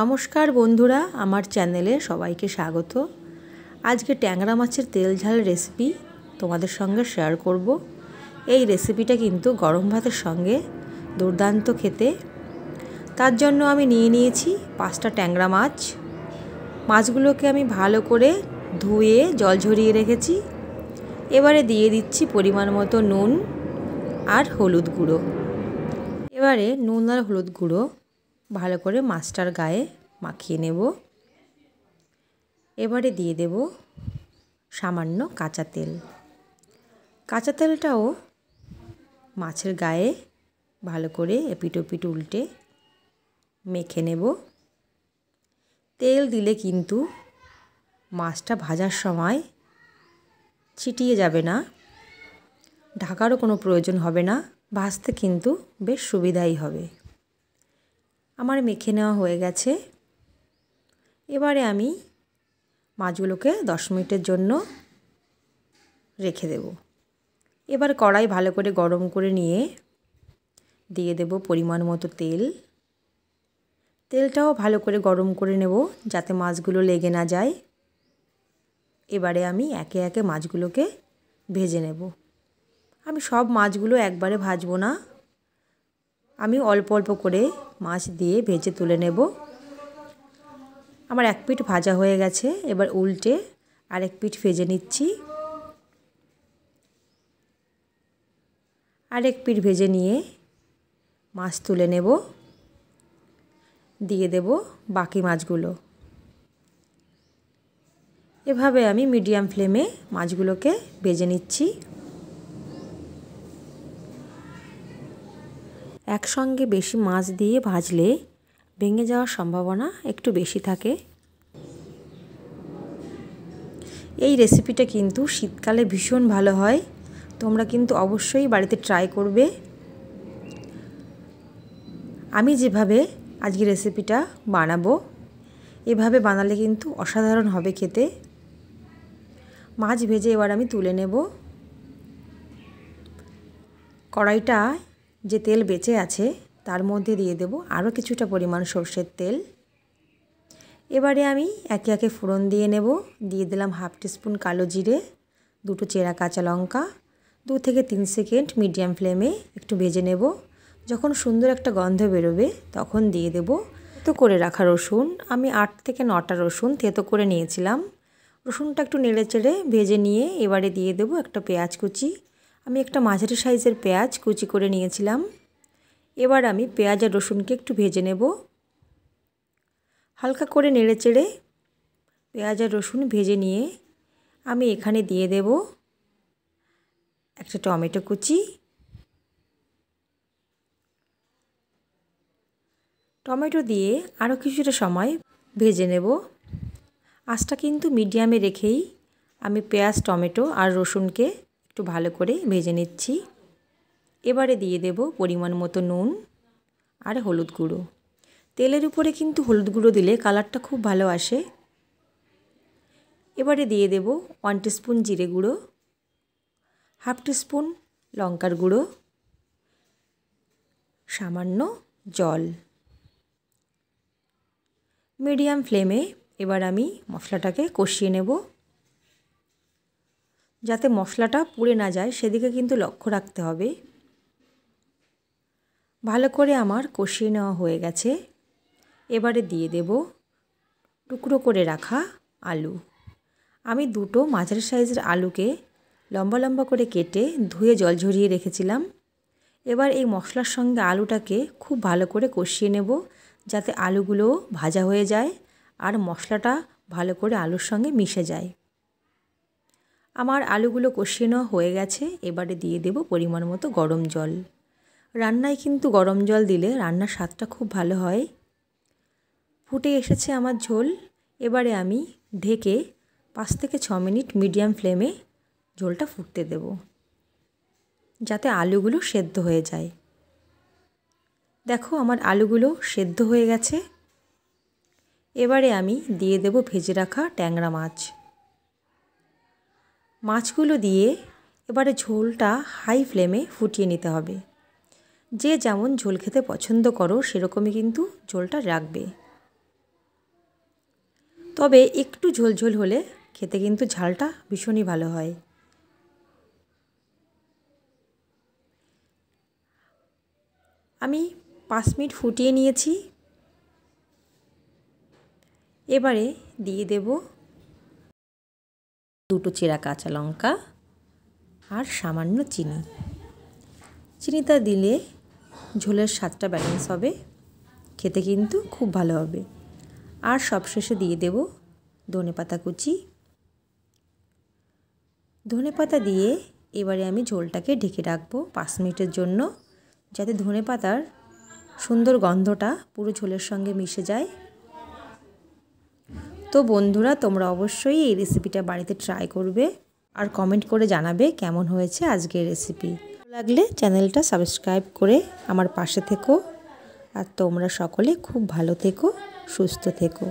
নমস্কার বন্ধুরা, আমার চ্যানেলে সবাইকে স্বাগত। আজকে ট্যাংরা মাছের তেল ঝাল রেসিপি তোমাদের সঙ্গে শেয়ার করব। এই রেসিপিটা কিন্তু গরম ভাতের সঙ্গে দুর্দান্ত খেতে। তার জন্য আমি নিয়ে নিয়েছি পাঁচটা ট্যাংরা মাছ। মাছগুলোকে আমি ভালো করে ধুয়ে জল ঝরিয়ে রেখেছি। এবারে দিয়ে দিচ্ছি পরিমাণ মতো নুন আর হলুদ গুঁড়ো। এবারে নুন আর হলুদ গুঁড়ো। ভালো করে মাছটার গায়ে মাখিয়ে নেব। এবারে দিয়ে দেব সামান্য কাঁচা তেল। কাঁচা তেলটাও মাছের গায়ে ভালো করে এপিট ওপিট উল্টে মেখে নেব। তেল দিলে কিন্তু মাছটা ভাজার সময় ছিটিয়ে যাবে না, ঢাকারও কোনো প্রয়োজন হবে না, ভাজতে কিন্তু বেশ সুবিধাই হবে। আমার মেখে নেওয়া হয়ে গেছে। এবারে আমি মাছগুলোকে দশ মিনিটের জন্য রেখে দেব। এবার কড়াই ভালো করে গরম করে নিয়ে দিয়ে দেব পরিমাণ মতো তেল। তেলটাও ভালো করে গরম করে নেব যাতে মাছগুলো লেগে না যায়। এবারে আমি একে একে মাছগুলোকে ভেজে নেব। আমি সব মাছগুলো একবারে ভাজবো না। আমি অল্প অল্প করে মাছ দিয়ে ভেজে তুলে নেব। আমার এক পিঠ ভাজা হয়ে গেছে, এবার উল্টে আরেক পিঠ ভেজে নিচ্ছি। আরেক পিঠ ভেজে নিয়ে মাছ তুলে নেব। দিয়ে দেব বাকি মাছগুলো। এভাবে আমি মিডিয়াম ফ্লেমে মাছগুলোকে ভেজে নিচ্ছি। একসঙ্গে বেশি মাছ দিয়ে ভাজলে ভেঙে যাওয়ার সম্ভাবনা একটু বেশি থাকে। এই রেসিপিটা কিন্তু শীতকালে ভীষণ ভালো হয়। তোমরা কিন্তু অবশ্যই বাড়িতে ট্রাই করবে। আমি যেভাবে আজকে রেসিপিটা বানাবো, এভাবে বানালে কিন্তু অসাধারণ হবে খেতে। মাছ ভেজে এবার আমি তুলে নেব। কড়াইটা যে তেল বেঁচে আছে, তার মধ্যে দিয়ে দেব আরও কিছুটা পরিমাণ সর্ষের তেল। এবারে আমি একে একে ফোড়ন দিয়ে নেব। দিয়ে দিলাম হাফ টিস্পুন কালো জিরে, দুটো চেরা কাঁচা লঙ্কা, দু থেকে তিন সেকেন্ড মিডিয়াম ফ্লেমে একটু ভেজে নেব। যখন সুন্দর একটা গন্ধ বেরোবে, তখন দিয়ে দেব তো করে রাখা রসুন। আমি আট থেকে নটা রসুন থেতো করে নিয়েছিলাম। রসুনটা একটু নেড়ে চেড়ে ভেজে নিয়ে এবারে দিয়ে দেবো একটা পেঁয়াজ কুচি আমি একটা মাঝারি সাইজের পেঁয়াজ কুচি করে নিয়েছিলাম। এবার আমি পেঁয়াজ আর রসুনকে একটু ভেজে নেব। হালকা করে নেড়ে চেড়ে পেঁয়াজ আর রসুন ভেজে নিয়ে আমি এখানে দিয়ে দেব একটা টমেটো কুচি। টমেটো দিয়ে আরও কিছুটা সময় ভেজে নেব। আঁচটা কিন্তু মিডিয়ামে রেখেই আমি পেঁয়াজ, টমেটো আর রসুনকে একটু ভালো করে ভেজে নিচ্ছি। এবারে দিয়ে দেব পরিমাণ মতো নুন আর হলুদ গুঁড়ো। তেলের উপরে কিন্তু হলুদ গুঁড়ো দিলে কালারটা খুব ভালো আসে। এবারে দিয়ে দেব ওয়ান টিস্পুন জিরে গুঁড়ো, হাফ টিস্পুন লঙ্কার গুঁড়ো, সামান্য জল। মিডিয়াম ফ্লেমে এবার আমি মশলাটাকে কষিয়ে নেব। যাতে মশলাটা পুড়ে না যায়, সেদিকে কিন্তু লক্ষ্য রাখতে হবে। ভালো করে আমার কষিয়ে নেওয়া হয়ে গেছে। এবারে দিয়ে দেব টুকরো করে রাখা আলু। আমি দুটো মাঝারি সাইজের আলুকে লম্বা লম্বা করে কেটে ধুয়ে জল ঝরিয়ে রেখেছিলাম। এবার এই মশলার সঙ্গে আলুটাকে খুব ভালো করে কষিয়ে নেব, যাতে আলুগুলো ভাজা হয়ে যায় আর মশলাটা ভালো করে আলুর সঙ্গে মিশে যায়। আমার আলুগুলো কষিয়ে নেওয়া হয়ে গেছে, এবারে দিয়ে দেব পরিমাণ মতো গরম জল। রান্নায় কিন্তু গরম জল দিলে রান্নার স্বাদটা খুব ভালো হয়। ফুটে এসেছে আমার ঝোল। এবারে আমি ঢেকে পাঁচ থেকে ছ মিনিট মিডিয়াম ফ্লেমে ঝোলটা ফুটতে দেব, যাতে আলুগুলো সেদ্ধ হয়ে যায়। দেখো আমার আলুগুলো সেদ্ধ হয়ে গেছে। এবারে আমি দিয়ে দেব ভেজে রাখা ট্যাংরা মাছ। মাছগুলো দিয়ে এবারে ঝোলটা হাই ফ্লেমে ফুটিয়ে নিতে হবে। যে যেমন ঝোল খেতে পছন্দ করো, সেরকমই কিন্তু ঝোলটা রাখবে। তবে একটু ঝোলঝোল হলে খেতে কিন্তু ঝালটা ভীষণই ভালো হয়। আমি পাঁচ মিনিট ফুটিয়ে নিয়েছি। এবারে দিয়ে দেব দুটো চেরা কাঁচা লঙ্কা আর সামান্য চিনি। চিনিটা দিলে ঝোলের স্বাদটা ব্যালেন্স হবে, খেতে কিন্তু খুব ভালো হবে। আর সবশেষে দিয়ে দেব ধনে পাতা কুচি। ধনে পাতা দিয়ে এবারে আমি ঝোলটাকে ঢেকে রাখব পাঁচ মিনিটের জন্য, যাতে ধনে পাতার সুন্দর গন্ধটা পুরো ঝোলের সঙ্গে মিশে যায়। তো বন্ধুরা, তোমরা অবশ্যই এই রেসিপিটা বাড়িতে ট্রাই করবে আর কমেন্ট করে জানাবে কেমন হয়েছে আজকের রেসিপি লাগলে চ্যানেলটা সাবস্ক্রাইব করে আমার পাশে থেকো আর তোমরা সকলে খুব ভালো থেকো, সুস্থ থেকো।